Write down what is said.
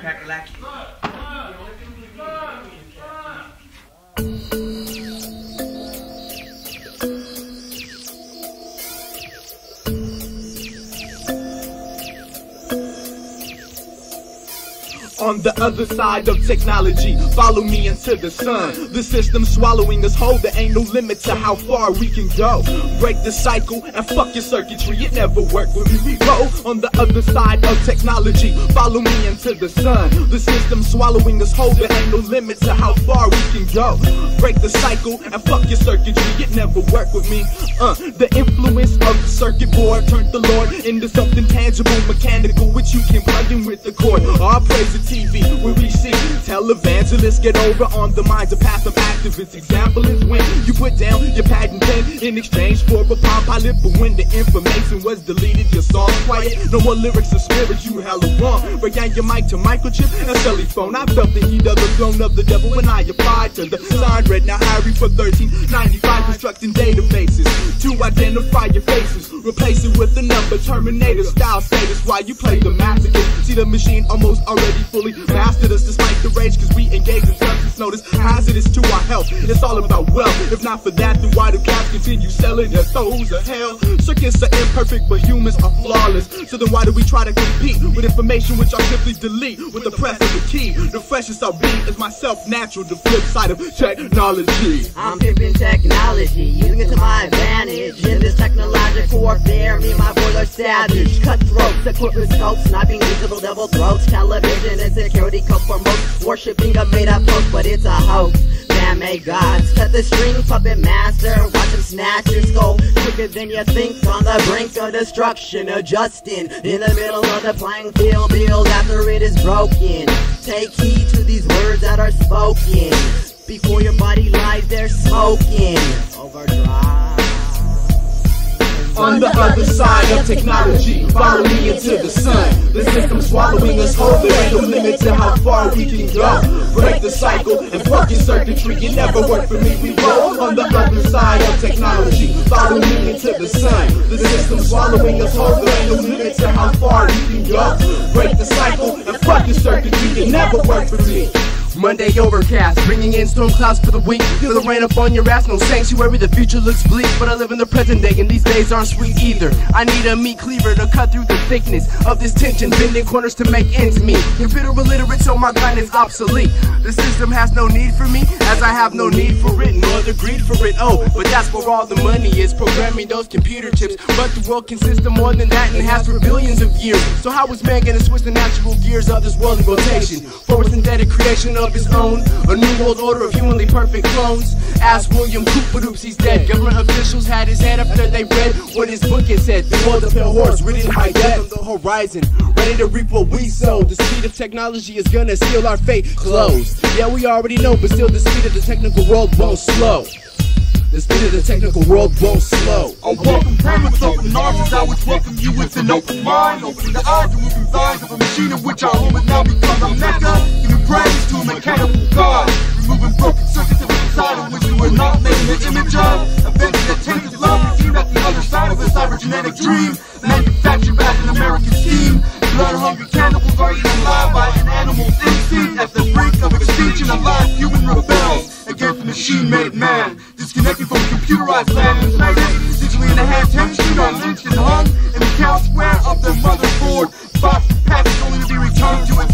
Crack-a-lacky. On the other side of technology, follow me into the sun. The system swallowing us whole, there ain't no limit to how far we can go. Break the cycle and fuck your circuitry, it never worked with me. We go on the other side of technology, follow me into the sun. The system swallowing us whole, there ain't no limit to how far we can go. Break the cycle and fuck your circuitry, it never worked with me. Uh, the influence of the circuit board turned the Lord into something tangible, mechanical, which you can plug in with the cord. All praise the TV where we see televangelists get over on the minds of passive activists. Example is when you put down your patent pen in exchange for a palm pilot, but when the information was deleted, your song quiet. No more lyrics or spirits, you hella wrong. Break down your mic to microchip and celly phone. I felt the heat of the throne of the devil when I applied to the sign red. Now Harry for 1395 constructing databases to identify your faces. Replace it with the number Terminator style status while you play the masochist. See the machine almost already fully mastered us despite the rage cause we engage in substance notice hazardous to our health. It's all about wealth. If not for that, then why do cats continue selling their souls to hell? Circuits are imperfect, but humans are flawless. So then why do we try to compete with information which I simply delete with the press of the key? The freshest I'll be is myself natural, the flip side of technology. I'm pimping technology, using it to my advantage. In this technological warfare, me and my boys are savage. Cutthroats, equipped with scopes, sniping visible devil throats. Television and security code for most. Worshipping a made up host, but it's a hoax. Man-made gods, cut the string, puppet master. Watch him snatch your skull quicker than you think. On the brink of destruction, adjusting in the middle of the playing field. Build after it is broken. Take heed to these words that are spoken before your body lies there smoking. Overdrive. On the other side of technology, follow me into the sun. The system swallowing us whole, there ain't no limit to how far we can go. Break the cycle and fuck your circuitry, it never worked for me. We roll on the other side of technology, follow me into the sun. The system swallowing us whole, there ain't no limit to how far we can go. Break the cycle and fuck your circuitry, it never worked for me. Monday overcast, bringing in storm clouds for the week. Feel the rain up on your ass, no sanctuary, the future looks bleak. But I live in the present day, and these days aren't sweet either. I need a meat cleaver to cut through the thickness of this tension, bending corners to make ends meet. Computer illiterate, so my gun is obsolete. The system has no need for me, as I have no need for it, nor the greed for it. Oh, but that's where all the money is, programming those computer chips. But the world consists of more than that and has for billions of years. So how is man gonna switch the natural gears of this worldly rotation for a synthetic creation of his own? A new world order of humanly perfect clones. Ask William Cooper, oops, he's dead. Government officials had his head after they read what his book had said. The world of pale horse, ridden by death on the horizon, ready to reap what we sow. The speed of technology is gonna seal our fate closed. Yeah, we already know, but still the speed of the technical world won't slow. The speed of the technical world won't slow. A welcome friend with open arms as I would welcome you with an open mind. Opening the eyes and moving thighs of a machine in which I own it now because I'm Mecca. Giving praise to country as an American team. Blood-hungry cannibals are eaten alive by an animal instinct at the brink of extinction. Alive human rebels against machine-made man, disconnected from computerized land and planet, digitally in the hands, hemstring are lynched and hung in the town square of their motherboard. Box package only to be returned to its